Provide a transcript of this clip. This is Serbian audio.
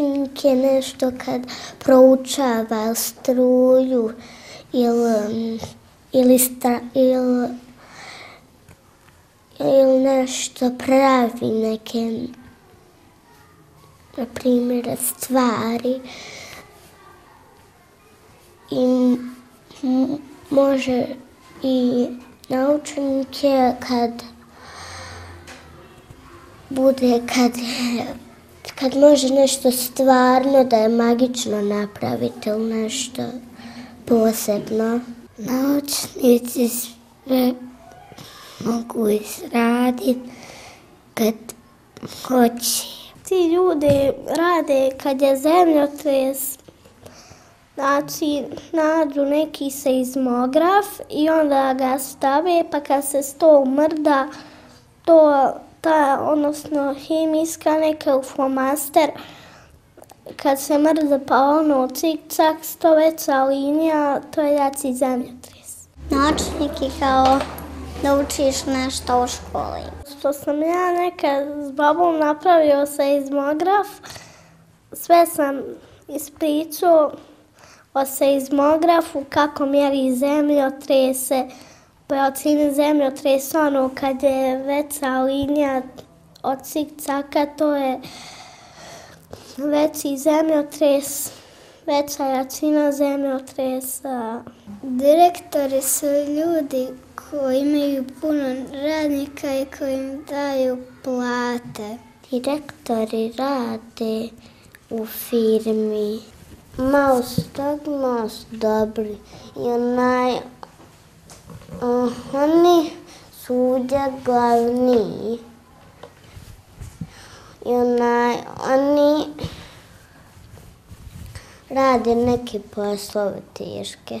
naučnik je nešto kad proučava struju ili, ili, sta, ili, ili nešto pravi neke na primjer stvari. I može i naučnik je kad bude kad kad može nešto stvarno da je magično napraviti ili nešto posebno. Naučnici sve mogu izraditi kad hoće. Ti ljudi rade kad je zemljotres, znači nađu neki seizmograf i onda ga stave pa kad se sto mrda, to ta, odnosno hemijska neka flomaster, kad se mrza pa ono cik-cak, sto veća linija, to je jaci zemljotres. Naučnik je kao da učiš nešto u školi. Što sam ja nekad s babom napravio seizmograf, sve sam ispričao o seizmografu, kako mjeri zemljotrese, procine zemljotresa, ono kad je veća linija od cik-caka, to je veći zemljotres, veća jačina zemljotresa. Direktori su ljudi koji imaju puno radnika i koji im daju plate. Direktori rade u firmi. Malo su tak, malo su dobri. I onaj, oni suđa glavni. I onaj, oni rade neke poslove teške.